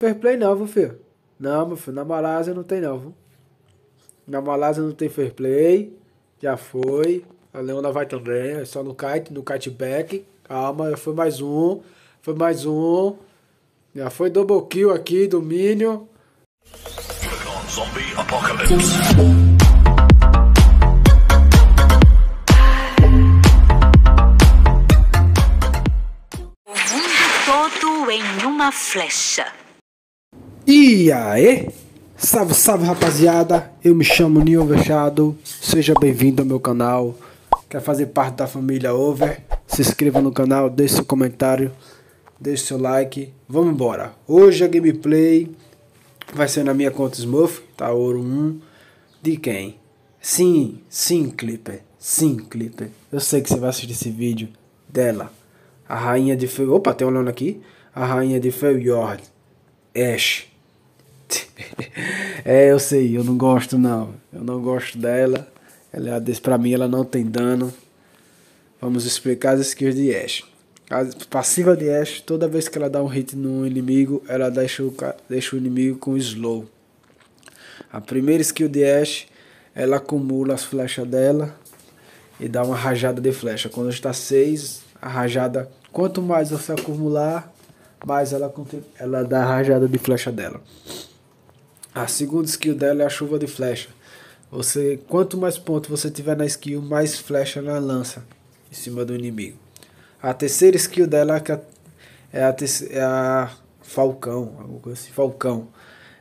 Fair play não, viu, filho? Não, meu filho, na Malásia não tem não, viu? Na Malásia não tem fair play. Já foi. A Leona vai também, é só no kite, no kiteback. Calma, já foi mais um. Foi mais um. Já foi double kill aqui, domínio. Em uma flecha. E aí? Salve, salve rapaziada, eu me chamo Neo Vechado, seja bem-vindo ao meu canal. Quer fazer parte da família Over? Se inscreva no canal, deixe seu comentário, deixe seu like. Vamos embora. Hoje a gameplay vai ser na minha conta Smurf, tá? Ouro 1. De quem? Sim, sim, Clipper. Sim, Clipper. Eu sei que você vai assistir esse vídeo dela. A rainha de feu. Opa, tem um aqui a rainha de Feljord, Ash. é, eu sei, eu não gosto não. Eu não gosto dela. Ela é pra mim ela não tem dano. Vamos explicar as skills de Ash. A passiva de Ash, toda vez que ela dá um hit no inimigo, ela deixa o, deixa o inimigo com slow. A primeira skill de Ash, ela acumula as flechas dela e dá uma rajada de flecha. Quando está 6, a rajada, quanto mais você acumular, mas ela, ela dá a rajada de flecha dela. A segunda skill dela é a chuva de flecha. Você, quanto mais pontos você tiver na skill, mais flecha ela lança em cima do inimigo. A terceira skill dela é a, é a falcão, assim, falcão.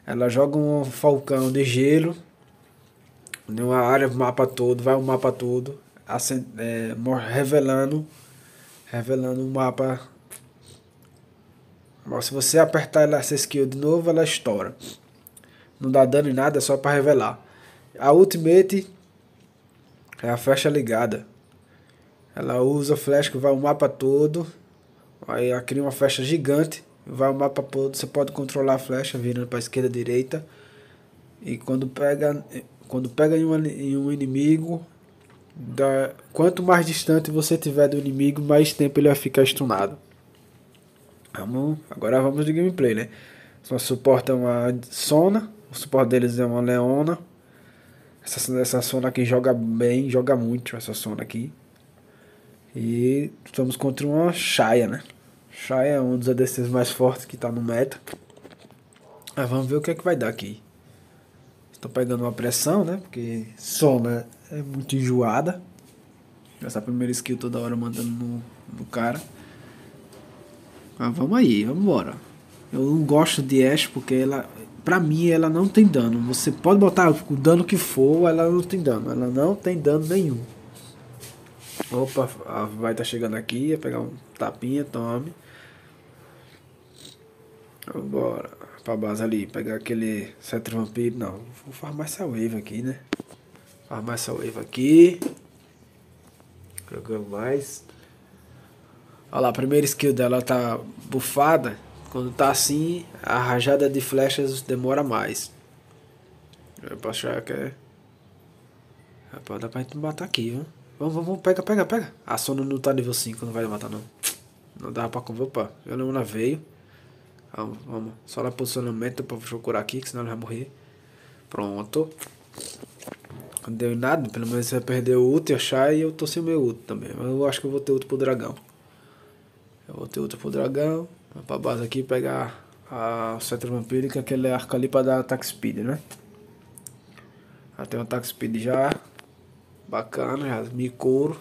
Ela joga um falcão de gelo numa área, mapa todo, vai o mapa todo, é, revelando, revelando o mapa se você apertar essa skill de novo, ela estoura. Não dá dano em nada, é só para revelar. A Ultimate é a flecha ligada. Ela usa flecha que vai o mapa todo. Aí ela cria uma flecha gigante. Vai o mapa todo. Você pode controlar a flecha virando para esquerda direita. E quando pega, quando pega em, um, em um inimigo, da, quanto mais distante você tiver do inimigo, mais tempo ele vai ficar stunado. Vamos, agora vamos de gameplay, né? Só suporta uma Sona, o suporte deles é uma Leona. Essa, essa Sona aqui joga bem, joga muito essa Sona aqui. E estamos contra uma Shaya, né? Shaya é um dos ADCs mais fortes que tá no meta. Mas vamos ver o que é que vai dar aqui. Estou pegando uma pressão, né? Porque Sona é muito enjoada. Essa primeira skill toda hora mandando no, no cara. Mas vamos aí, vamos embora. Eu não gosto de Ash porque ela, pra mim, ela não tem dano. Você pode botar o dano que for, ela não tem dano. Ela não tem dano nenhum. Opa, vai estar tá chegando aqui, ia pegar um tapinha, tome. Vambora. Pra base ali, pegar aquele Cetro Vampiro. Não, vou farmar essa wave aqui, né? Farmar essa wave aqui. Jogando mais. Olha lá, a primeira skill dela tá bufada. Quando tá assim, a rajada de flechas demora mais. Eu posso achar que é. Rapaz, dá pra gente matar aqui, viu? Vamos, vamos, vamos, pega, pega, pega. A Sona não tá nível 5, não vai matar não. Não dá pra comer, opa. Não veio. Vamos, vamos. Só na posicionamento pra procurar aqui, que senão ele vai morrer. Pronto. Não deu nada, pelo menos você vai perder o ult e achar e eu tô sem o meu ult também. Mas eu acho que eu vou ter ult pro dragão. Eu vou ter outro pro dragão. Vou pra base aqui pegar a Cetra Vampírica, aquele arco ali pra dar ataque speed, né? Já tem um ataque speed já. Bacana, já me couro.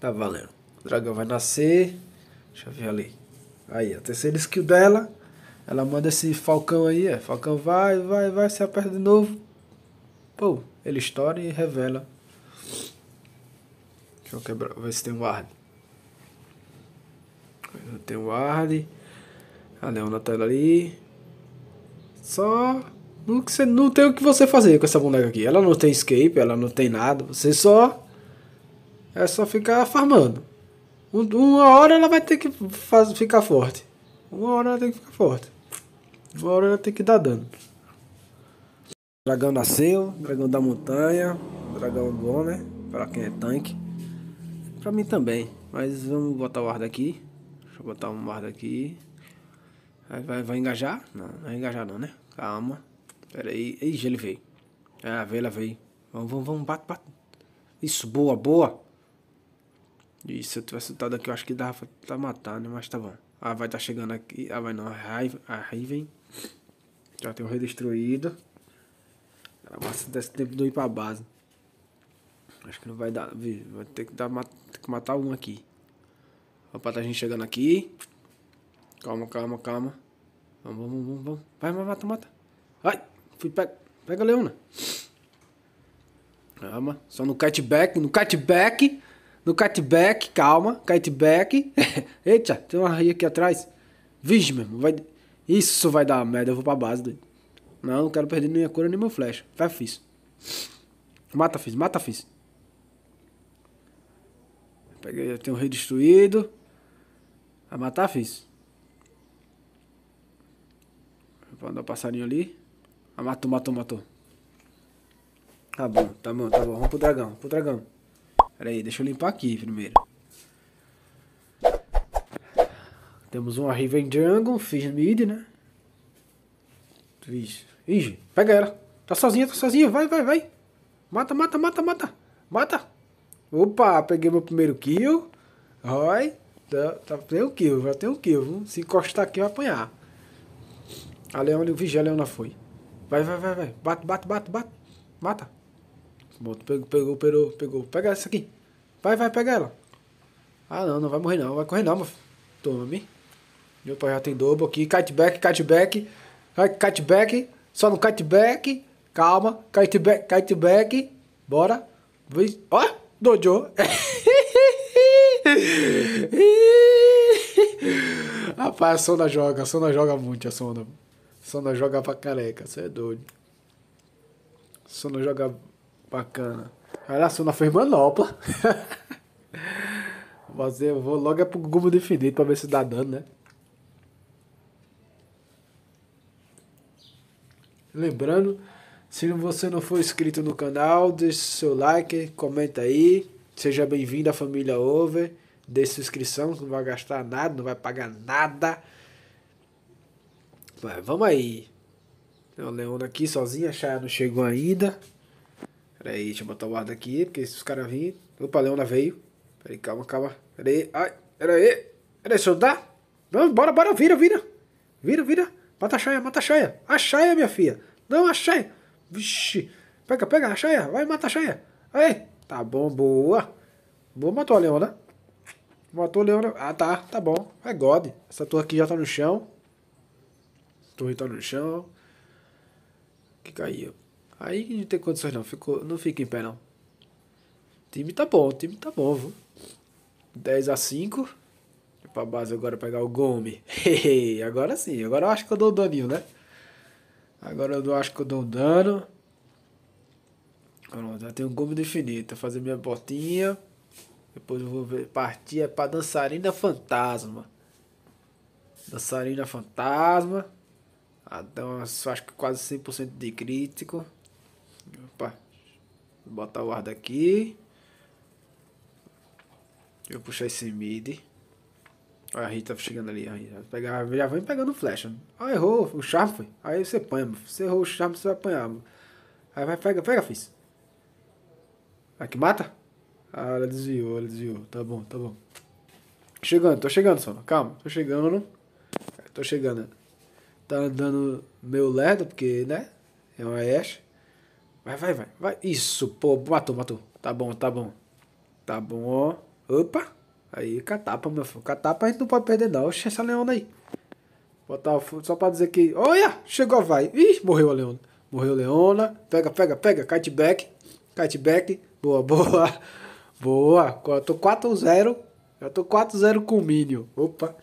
Tá valendo. O dragão vai nascer. Deixa eu ver ali. Aí, a terceira skill dela. Ela manda esse falcão aí, é. Falcão vai, vai, vai, se aperta de novo. Pô, ele estoura e revela. Deixa eu quebrar, ver se tem um ward. Tem o Arde. A Leona tá ali. Só. Não, você, não tem o que você fazer com essa boneca aqui. Ela não tem escape, ela não tem nada. Você só. É só ficar farmando. Uma hora ela vai ter que faz, ficar forte. Uma hora ela tem que ficar forte. Uma hora ela tem que dar dano. Dragão nasceu, dragão da montanha. Dragão bom, né? Pra quem é tanque. Pra mim também. Mas vamos botar o ar daqui. Deixa eu botar um guarda aqui. Vai, vai, vai engajar? Não, não vai engajar não, né? Calma. Pera aí. Ih, ele veio. Ah, veio, ela veio. Vamos, vamos, vamos, bate, bate. Isso, boa, boa. E se eu tivesse lutado aqui, eu acho que dava pra matar, né? Mas tá bom. Ah, vai tá chegando aqui. Ah, vai não. A Raven. Já tem o rei destruído. Era massa desse tempo de eu ir pra base. Acho que não vai dar. Vai ter que, dar, ter que matar um aqui. A gente chegando aqui. Calma, calma, calma. Vamos, vamos, vamos, vamos. Vai, mata, mata. Vai. Fui, pega. Pega a Leona. Calma. Só no cutback, no cutback. No cutback, calma. Cutback. Eita, tem uma raia aqui atrás. Vixe, mesmo. Vai... Isso vai dar merda. Eu vou pra base, doido. Não, não quero perder nem a cura nem meu flash. Vai, fiz. Mata, fiz. Mata, fiz. Peguei, eu tenho um rei destruído. Vai matar, fiz. Vou andar o passarinho ali. Ah, matou, matou, matou. Tá bom, tá bom, tá bom. Vamos pro dragão, pro dragão. Pera aí, deixa eu limpar aqui primeiro. Temos uma Riven Jungle, fiz mid, né? Fiz. Ih, pega ela. Tá sozinha, tá sozinha. Vai, vai, vai. Mata, mata, mata, mata. Mata. Opa, peguei meu primeiro kill. Oi. Tá, tá, tem um kill, já tem um. Viu? Se encostar aqui, vai apanhar. A Leona, o vigia, a Leona foi. Vai, vai, vai, vai. Bate, bate, bate, bate. Mata. Bom, pegou, pegou, pegou, pegou. Pega essa aqui. Vai, vai, pega ela. Ah, não, não vai morrer não. Vai correr não, meu Tome. Meu pai já tem dobro aqui. Cutback, cutback. Cutback. Só no cutback. Calma. Cutback, cutback. Bora. Ó, oh, dojo. Rapaz, a Sona joga. A Sona joga muito, a Sona. A Sona joga pra careca. Você é doido. A Sona joga bacana. Olha, a Sona fez manopla. Mas eu vou logo é pro Gumo do Infinito pra ver se dá dano, né? Lembrando, se você não for inscrito no canal, deixe seu like, comenta aí. Seja bem-vindo à família Over. Sua inscrição, não vai gastar nada, não vai pagar nada. Mas vamos aí. O Leona aqui sozinha, a Chaya não chegou ainda. Pera aí, deixa eu botar o guarda aqui, porque se os caras virem. Opa, a Leona veio. Pera aí, calma, calma. Pera aí, ai, pera aí. Pera aí, soltar? Vamos, bora, bora, vira, vira. Vira, vira. Mata a Shaya, mata a Shaya. A Shaya, minha filha. Não, a Shaya. Vixe. Pega, pega a Shaya. Vai, mata a Shaya. Aí. Tá bom, boa. Boa, matou a Leona. Matou a Leona. Ah, tá. Tá bom. É God. Essa torre aqui já tá no chão. Torre tá no chão. Que caiu. Aí não tem condições não. Ficou, não fica em pé não. O time tá bom. O time tá bom, viu? 10 a 5 pra base agora pegar o Gome. agora sim, agora eu acho que eu dou daninho, né? Agora eu acho que eu dou dano. Pronto, já tenho um Gome do infinito. Fazer minha botinha. Depois eu vou ver. Partir é pra dançarina fantasma. Dançarina fantasma. Então, acho que quase 100% de crítico. Opa. Vou botar o ar daqui. Eu puxar esse mid. Olha a Rita chegando ali. Aí, pegar, já vem pegando flecha. Ah, errou o charme, foi. Aí você apanha, Você errou o charme, você vai apanhar. Aí vai, pega, pega, fiz. Aqui mata? Ah, ela desviou, ela desviou. Tá bom, tá bom. Chegando, tô chegando, só. Calma, tô chegando. Tô chegando. Tá andando meio lerdo, porque, né? É uma Ash. Vai, vai, vai, vai. Isso, pô, matou, matou. Tá bom, tá bom. Tá bom. Opa. Aí, catapa, meu filho. Catapa a gente não pode perder, não. Oxe, essa leona aí. Botar o só pra dizer que. Olha! Chegou, vai. Ih, morreu a leona. Morreu a leona. Pega, pega, pega. Kite back. Kite back. Boa, boa. Boa. Eu tô 4-0. Eu tô 4-0 com o Minion. Opa.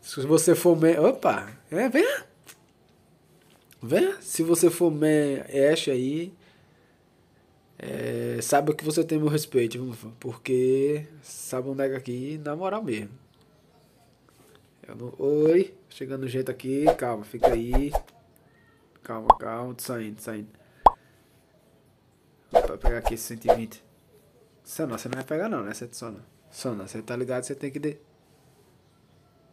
Se você for. Me... Opa. É, venha. Venha. Se você for me... Ash aí. É, saiba que você tem meu respeito, porque sabe um nega aqui na moral mesmo. Não, oi, chegando jeito aqui, calma, fica aí. Calma, calma, tô saindo, tô saindo. Pra pegar aqui esse 120. Sona, você não vai pegar não, né? Você sona. Você tá ligado, você tem que. De...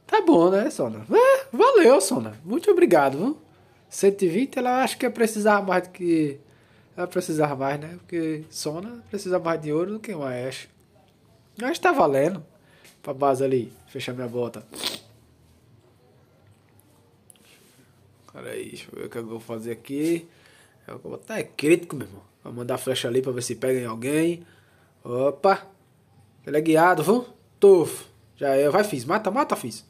Tá bom, né, Sona? É, valeu, Sona. Muito obrigado, viu? 120, ela acha que ia precisar mais do que. Ela precisar mais, né? Porque Sona precisa mais de ouro do que uma Ash. Mas tá valendo. Pra base ali. Fechar minha bota. Pera aí, deixa eu ver o que eu vou fazer aqui. Eu vou botar é crítico, meu irmão. Vou mandar flecha ali pra ver se pega em alguém. Opa! Ele é guiado, viu? Tufo. Já é. Vai, fiz. Mata, mata, fiz.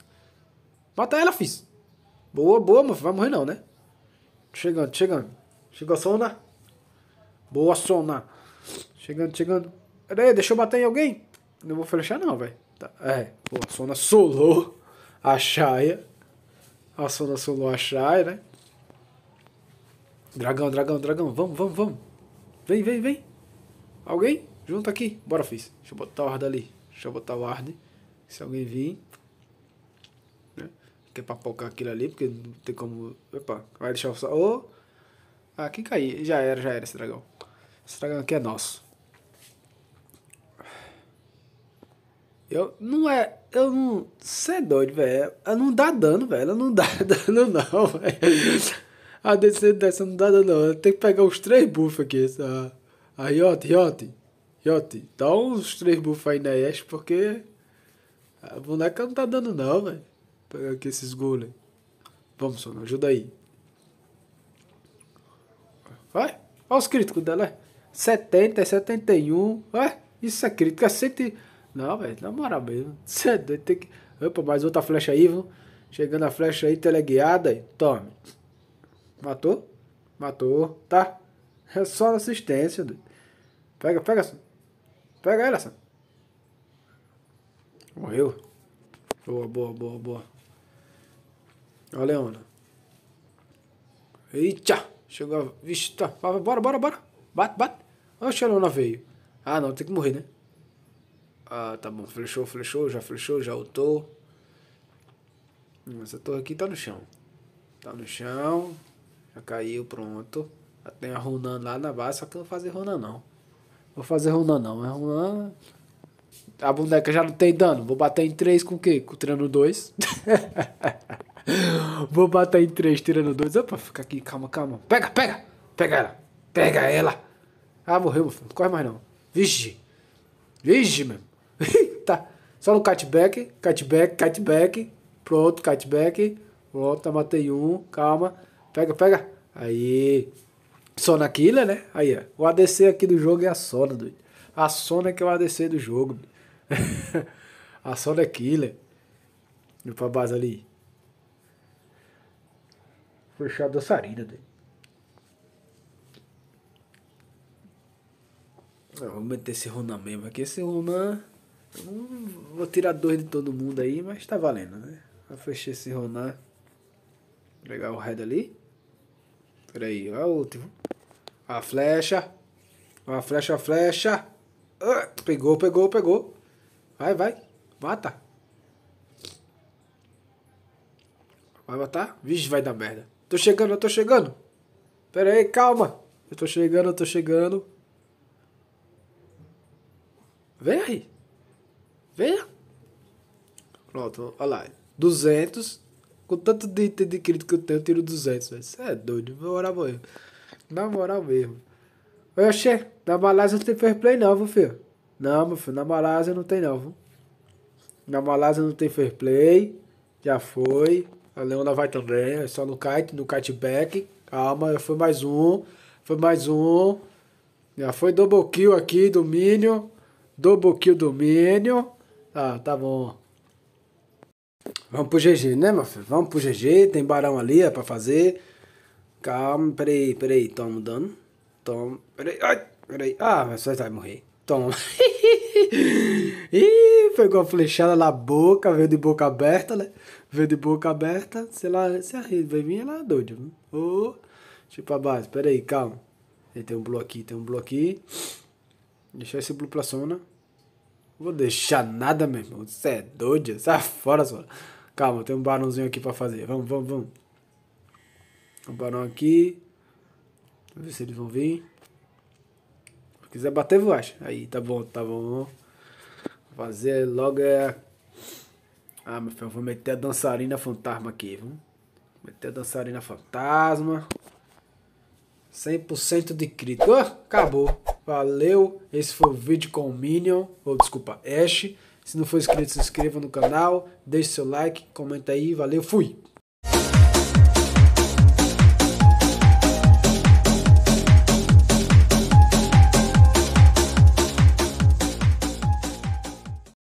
Mata ela, fiz. Boa, boa, mas vai morrer não, né? Chegando, chegando. Chegou a Sona. Boa, Sona. Chegando, chegando. Pera aí, deixa eu bater em alguém. Não vou flechar não, velho. Tá. É, pô, a Sona solou a Shaya. A Sona solou a Shaya, né? Dragão, dragão, dragão. Vamos, vamos, vamos. Vem, vem, vem. Alguém? Junta aqui. Bora, fiz. Deixa eu botar o Ward ali. Deixa eu botar o Ward. Se alguém vir. Né? Quer papocar aquilo ali, porque não tem como. Opa, vai deixar o. Oh. Ah, aqui cair. Já era, já era esse dragão. Esse dragão aqui é nosso. Eu não é. Eu não. Você é doido, velho. Ela não dá dano, velho. Não dá dano, não, velho. A DC não dá dano, não. Tem que pegar os três buffs aqui. Essa, a Yote, Yote. Yote. Dá uns três buffs aí na Ash, porque. A boneca não tá dando, não, velho. Pegar aqui esses golem. Vamos, Sono, ajuda aí. Vai. Olha os críticos dela, é. 70, 71. Ué, isso é crítico. É 100. Não, velho, na moral mesmo. Você é tem que. Opa, mais outra flecha aí, viu? Chegando a flecha aí, teleguiada aí. Tome. Matou? Matou. Tá. É só assistência, doido. Pega, pega. Pega ela, Sam. Morreu. Boa, boa, boa, boa. Olha, Leona. Eita! Chegou a... Vixe, tá. Bora, bora, bora. Bate, bate. Oxe, a Leona veio. Ah, não, tem que morrer, né? Ah, tá bom. Flechou, flechou, já flechou, já ultou. Hum, essa torre aqui tá no chão. Tá no chão. Já caiu, pronto. Já tem a Ronan lá na base, só que eu não vou fazer Ronan não. Vou fazer Ronan não. Mas Ronan... A boneca já não tem dano. Vou bater em 3 com o quê? Com tirando 2. Vou bater em 3 tirando 2. Opa, fica aqui, calma, calma. Pega, pega! Pega ela! Pega ela! Ah, morreu, meu filho. Não corre mais não. Vixe! Vixe, meu. tá. Só no cutback, cutback, cutback. Pronto, cutback. Pronto, matei um. Calma. Pega, pega. Aí. Sona Killer, né? Aí, ó. O ADC aqui do jogo é a Sona, doido. A Sona que é o ADC do jogo. a Sona é Killer. Indo pra base ali. Fechar a dançarina, doido. Vou meter esse Ronan mesmo aqui. Esse Ronan. Vou tirar dois de todo mundo aí, mas tá valendo, né? Vou fechar esse Ronan. Pegar o red ali. Pera aí, olha o último. A flecha. A flecha, a flecha. Ah, pegou, pegou, pegou. Vai, vai. Mata. Vai matar? Vixe, vai dar merda. Tô chegando, eu tô chegando. Pera aí, calma. Eu tô chegando, eu tô chegando. Vem aí. Venha. Pronto, olha lá. 200. Com tanto de item crítico que eu tenho, eu tiro 200. Você é doido. Na moral mesmo. Na moral mesmo. Oxê, na Malásia não tem fair play não, viu, filho? Não, meu filho, na Malásia não tem não, viu? Na Malásia não tem fair play. Já foi. A Leona vai também. É só no kite, no kiteback. Calma, já foi mais um. Foi mais um. Já foi double kill aqui, domínio. Double kill domínio. Tá, tá bom. Vamos pro GG, né, meu filho? Vamos pro GG. Tem barão ali, é pra fazer. Calma, peraí, peraí. Toma dano. Toma. Peraí, ai, peraí. Ah, você vai morrer. Toma. Ih, pegou a flechada na boca, veio de boca aberta, né? Veio de boca aberta. Sei lá, se a vai vir, ela é doida. Ô, oh, tipo a base. Peraí, calma. Tem um blue aqui, tem um blue aqui. Deixar esse blue pra zona. Vou deixar nada, meu irmão. Você é doido? Sai fora, só. Calma, tem um barãozinho aqui pra fazer. Vamos, vamos, vamos. Um barão aqui. Vamos ver se eles vão vir. Se quiser bater, voacha. Aí, tá bom, tá bom. Vou fazer logo é... Ah, meu filho, vou meter a dançarina fantasma aqui, viu? Meter a dançarina fantasma. 100% de crítico. Oh, acabou. Valeu. Esse foi o vídeo com o Minion. Ou desculpa, Ash. Se não for inscrito, se inscreva no canal. Deixe seu like, comenta aí. Valeu, fui!